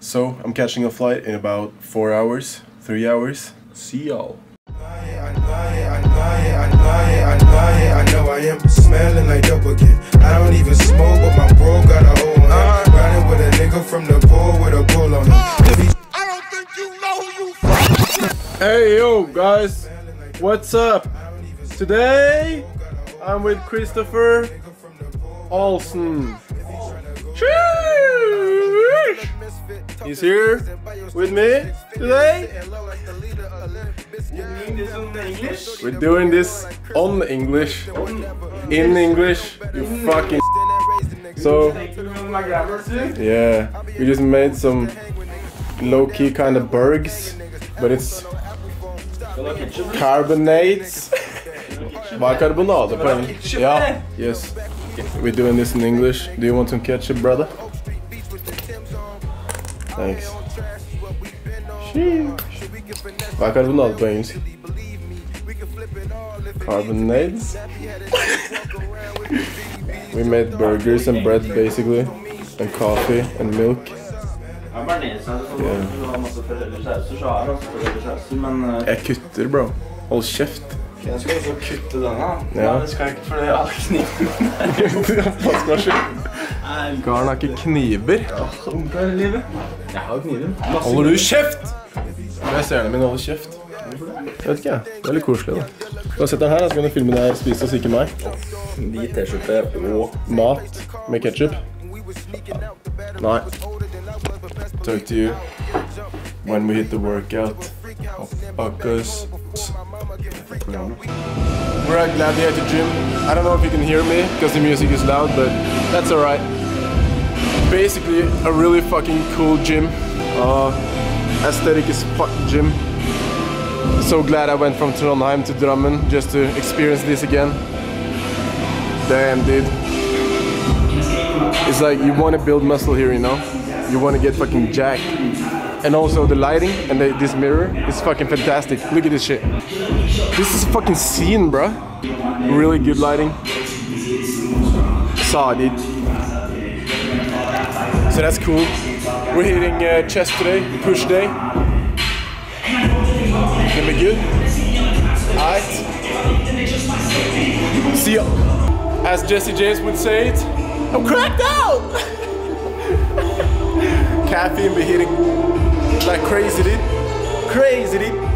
So I'm catching a flight in about four hours, three hours. See y'all. I know I am smelling like dope again. I don't even smoke, but my bro got a hole on him. Riding with a nigga from the pool with a bull on him. I don't think you know who you Hey yo guys, what's up? Today I'm with Kristoffer Olsen. Sheesh! He's here with me today. We're doing this on English, in English. You fucking. So yeah, we just made some low-key kind of burgs, but it's carbonates. Hva er karbonade på? Ja, yes. We're doing this in English. Do you want some ketchup, brother? Thanks. Sheesh. Hva er karbonade på engelsk? Carbonades? we made burgers and bread basically, and coffee and milk. Yeah. Jeg kutter, bro. Hold kjeft. jeg skal også kutte denne. Ja. Det skal jeg ikke, for jeg har kniven. Hva skal skje? er ikke kniver. Jeg har kniven. Holder du kjeft? Jeg ser den min holder kjeft. Jeg vet ikke, jeg. Det er litt koselig, da. Sett den her, så kan du filme deg spise og ikke meg. Hvit T-skjorte og Mat med ketchup. Nei. Talk to you when we hit the workout. Fuckers. We're at Gladiator Gym. I don't know if you can hear me because the music is loud, but that's alright. Basically, a really fucking cool gym. Uh, aesthetic as fuck gym. So glad I went from Trondheim to Drammen just to experience this again. Damn, dude. It's like you want to build muscle here, you know? You want to get fucking jacked. And also the lighting and the, this mirror is fucking fantastic. Look at this shit. This is a fucking scene, bruh. Really good lighting. Saw dude. So that's cool. We're hitting uh, chest today, push day. Gonna be good. Alright. See ya. As Jesse James would say it, I'm cracked out! Caffeine be hitting like crazy, dude. Crazy, dude.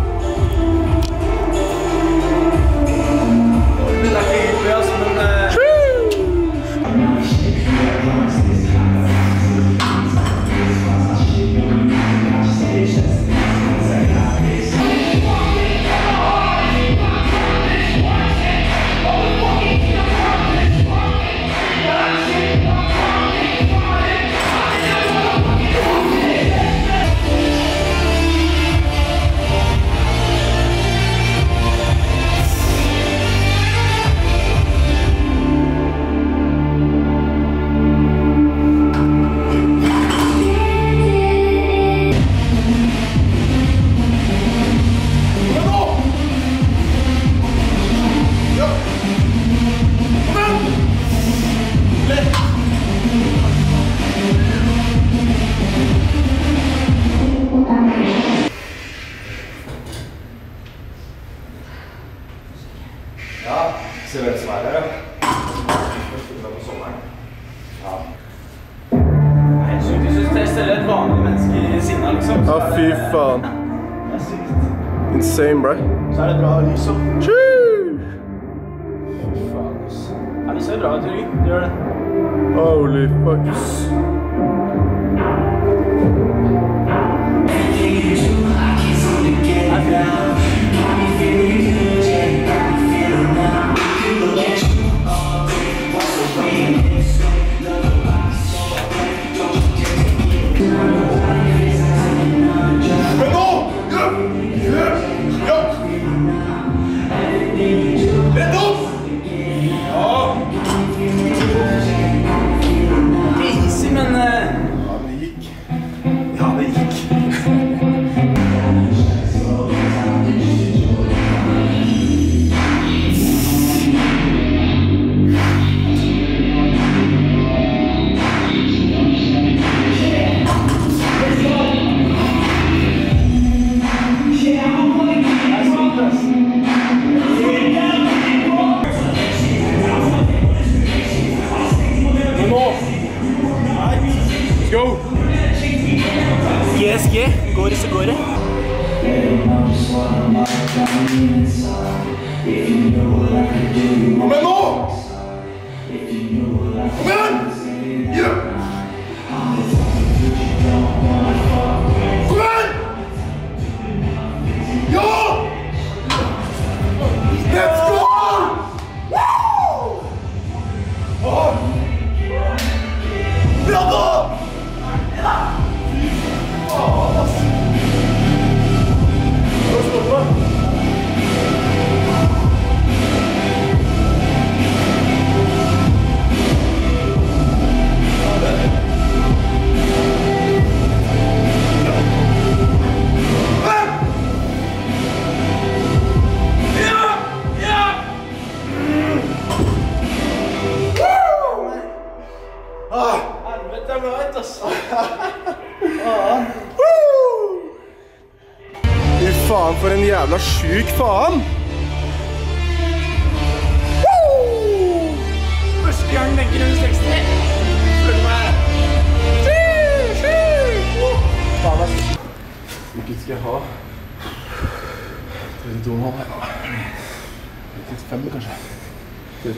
Se hvem som er her, ja. Ja. Helt sykt. Du synes det er et vanlig menneske i sinna, liksom. Er fy faen. Det er sykt. Insane, bro. Så er det bra lys òg. Fy Faen, ass. Ja, det ser bra ut, Jørgen. Det gjør det. Holy fuck. Sjuk faen! Første gang den under 60. Følg. Faen, ass. Hvilket skal jeg ha? 32,5 her. 35 kanskje. 30.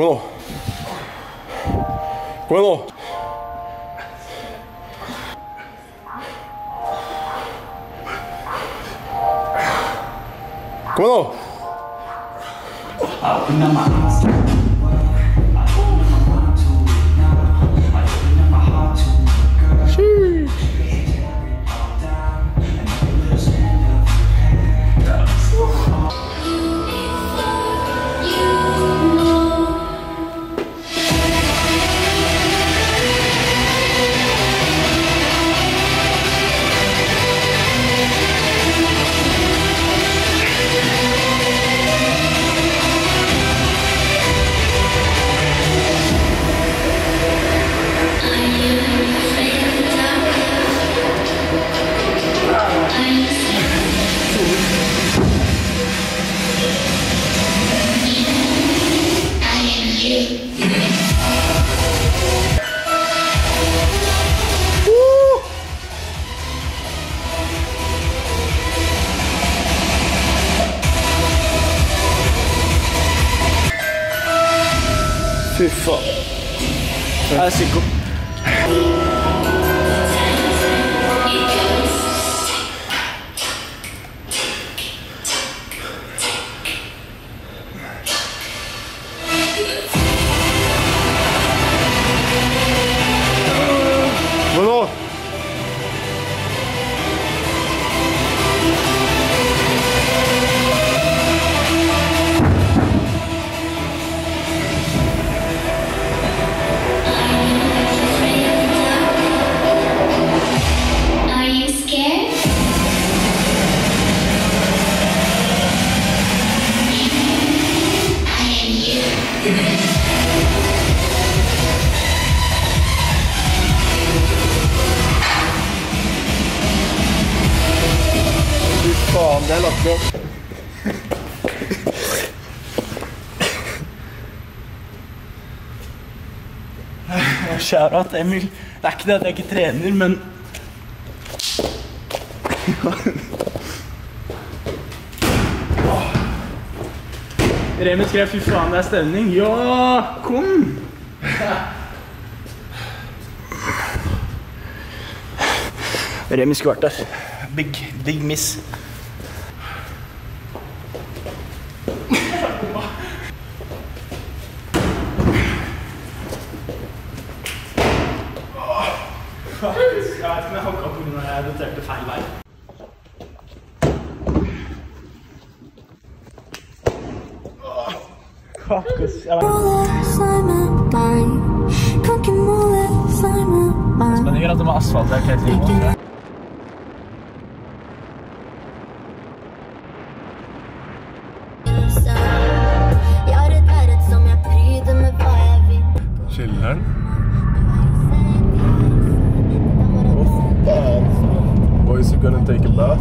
滚用滚总滚喽啊他妈 Jeg er psyko. Kom igjen Shout-out Emil. Det er ikke det at jeg ikke trener, men Remi skrev 'fy faen, det er stemning'. Ja, kom! Remi skulle vært der. Big, big miss. feil vei. Spenningen er at det må asfaltverk helt i Chiller'n. Boys are gonna take a bath.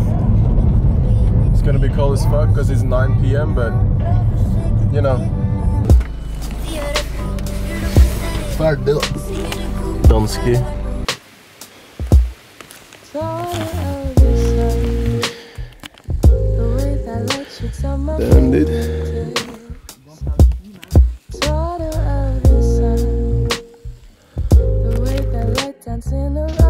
It's gonna be cold as fuck because it's 9 p.m. But you know. Ferdig, da. Danski. Damn, dude. Dancing along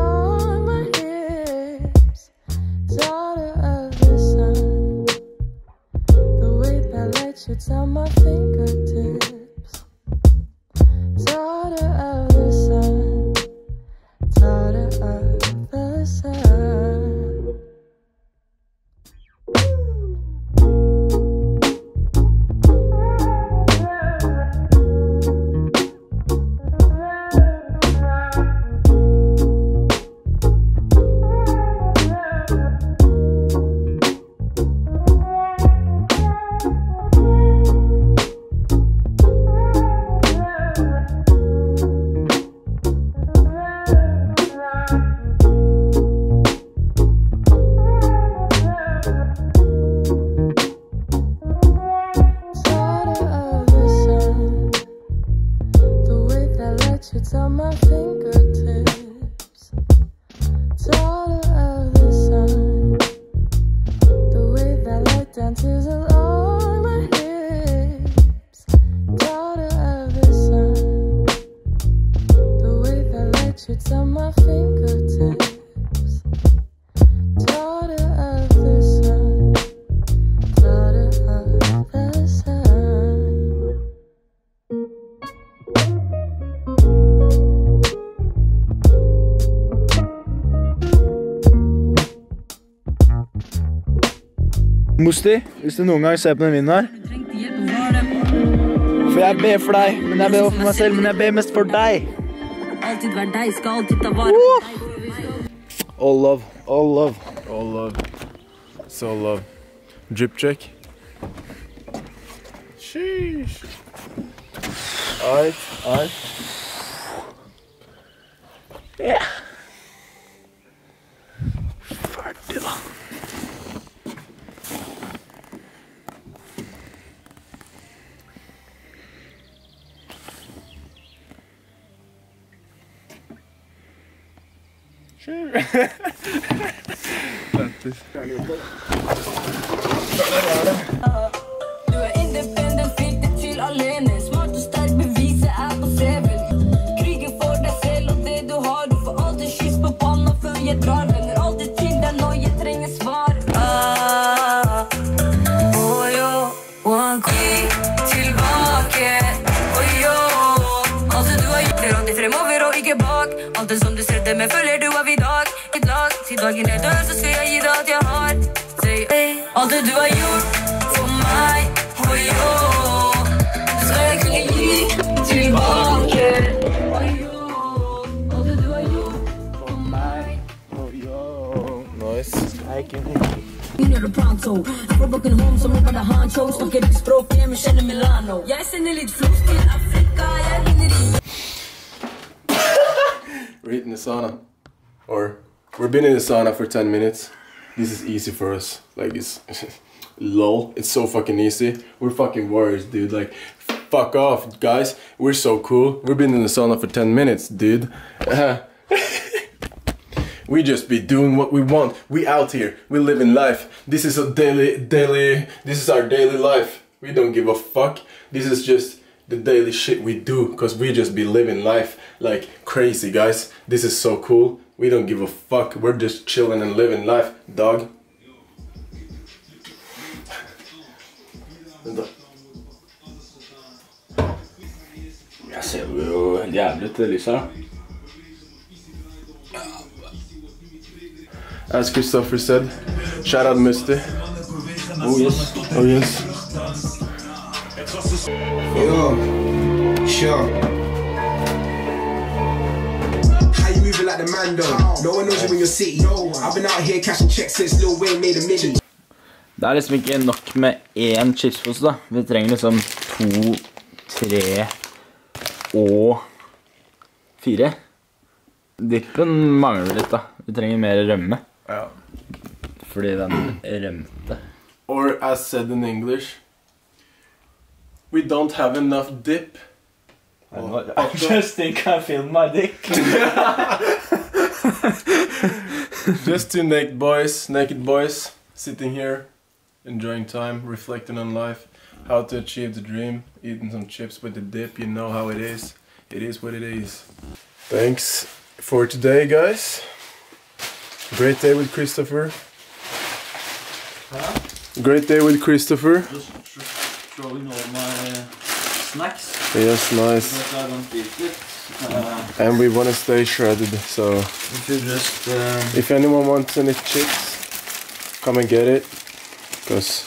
Musti, hvis du noen gang ser på den vinden her For jeg ber for deg, men jeg ber for meg selv, men jeg ber mest for deg. All love, all love. All love. So love. Drip check. Sheesh. Alright, alright. Ferdig, da. Du er independent, fikk det til alene. Smart og sterk, beviset er på CV-en. For deg selv og det du har. Du får alltid kyss på panna før jeg drar. Vender alltid til deg når jeg trenger svar. Ah, oh, yo, one tilbake. Oh, yo. Alt det du har gjort, alltid fremover og ikke bak. Alt det som du stredde med, føler Say, hey. Alt det du har gjort for meg, oh, yo. Skal jeg kunne gi tilbake. Oh, yo. Alt det du har gjort for meg. Nice. Gjør det pronto. Fra broken home som rapper hancho. Snakker ikke språket, men Milano. Jeg sender litt flos til Afrika. Jeg vinner i We're hitting the sauna. Or we've been in the sauna for 10 minutes. This is easy for us. Like it's lol. It's so fucking easy. We're fucking warriors, dude. Like fuck off, guys. We're so cool. We've been in the sauna for 10 minutes, dude. we just be doing what we want. We out here. We living life. This is a daily daily this is our daily life. We don't give a fuck. This is just the daily shit we do because we just be living life like crazy guys this is so cool we don't give a fuck we're just chilling and living life dog. Jeg ser jo helt jævlig ut, lyset as Kristoffer said shout out Misty Oh yes. oh yes Yo, sure. You like the man though? No one knows you in your city. I've been out here cashing checks since Lil Wayne made a million. Det er liksom ikke nok med én chipspose, da. Vi trenger liksom to, tre og fire. Dippen mangler litt, da. Vi trenger mer rømme. Ja. Fordi den rømte. or as said in English we don't have enough dip I just think I feel my dick. Just two naked boys, naked boys, sitting here, enjoying time, reflecting on life, how to achieve the dream, eating some chips with the dip. You know how it is. It is what it is. Thanks for today, guys. Great day with Kristoffer. Great day with Kristoffer. Just throwing all my uh, snacks Yes, nice. because I don't eat it. Uh, And we want to stay shredded, so if you just uh, if anyone wants any chips, come and get it. Because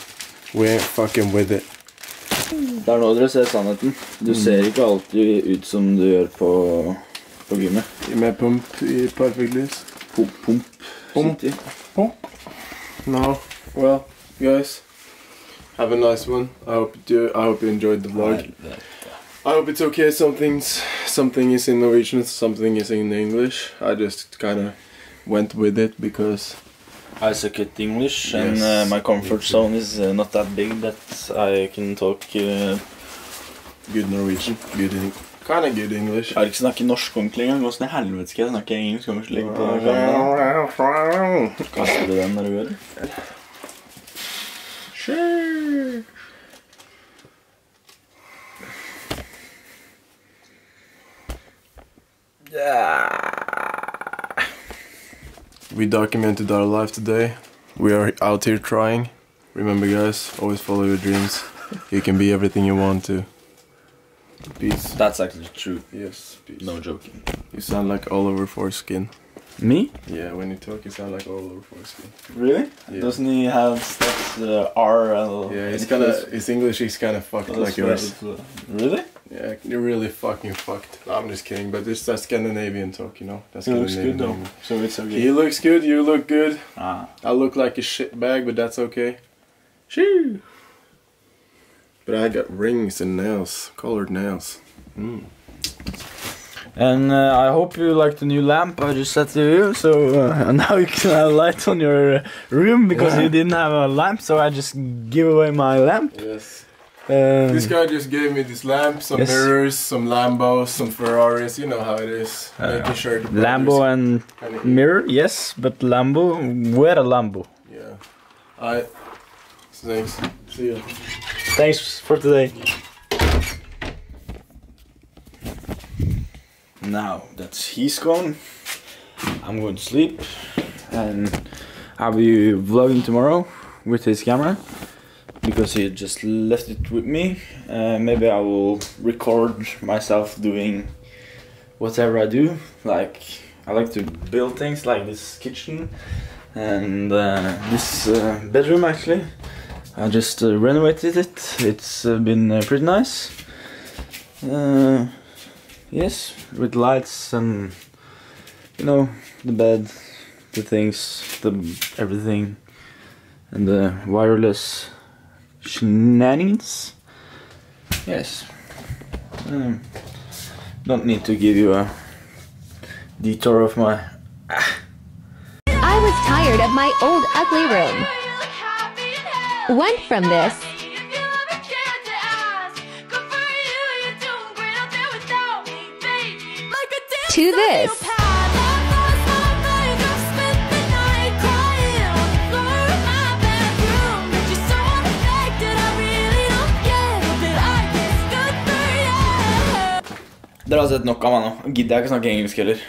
we ain't fucking with it. Det er nå dere ser sannheten. Du ser ikke alltid ut som du gjør på, på gymmet. Med pump i perfect lys. Pump, pump. Pump. City. No. Well, guys, have a nice one. I hope you I hope you enjoyed the vlog. I hope it's okay. Some things, something is in Norwegian, something is in English. I just kind of went with it because I suck at English, and uh, my comfort zone is uh, not that big that I can talk uh, good Norwegian, good, English. kind of good English. Jeg har ikke snakket norsk ordentlig engang. Hvordan i helvete skal jeg snakke engelsk? Kan vi legge på? Kaster du den når du går? Sure. We documented our life today. We are out here trying. Remember, guys, always follow your dreams. You can be everything you want to. Peace. That's actually true. Yes, peace. No joking. You sound like all over foreskin. Me? Yeah, when you talk, you sound like all over foreskin. Really? Yeah. Doesn't he have steps uh, R? Uh, Yeah, in it's kind of his- his English is kind of fucked That's like yours. Really? Yeah, you're really fucking fucked. No, I'm just kidding, but it's that Scandinavian talk, you know. That's He looks good though, so it's okay. He looks good, you look good. Ah. I look like a shit bag, but that's okay. Shoo! But I got rings and nails, colored nails. Mm. And uh, I hope you like the new lamp I just set to you. So uh, now you can have light on your uh, room because you didn't have a lamp. So I just give away my lamp. Yes. Um, This guy just gave me this lamp, some Yes. mirrors, some Lambos, some Ferraris. You know how it is. Making sure the Lambo and mirror, yes, but Lambo, where a Lambo? Yeah. I. Thanks. See ya. Thanks for today. Now that he's gone, I'm going to sleep and I'll be vlogging tomorrow with his camera because he just left it with me. Uh, maybe I will record myself doing whatever I do. Like I like to build things like this kitchen and uh, this uh, bedroom actually. I just uh, renovated it. It's uh, been uh, pretty nice. Yes, with lights and you know the bed, the things, the everything, and the wireless shenanigans. Yes. Um, don't need to give you a detour of my I was tired of my old ugly room. Went from this to this. Dere har sett nok av meg nå. Gidder jeg ikke snakke engelsk heller.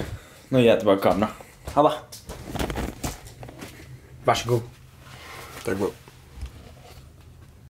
Nå gir jeg tilbake kamera. Ha det. Vær så god. Takk, bro.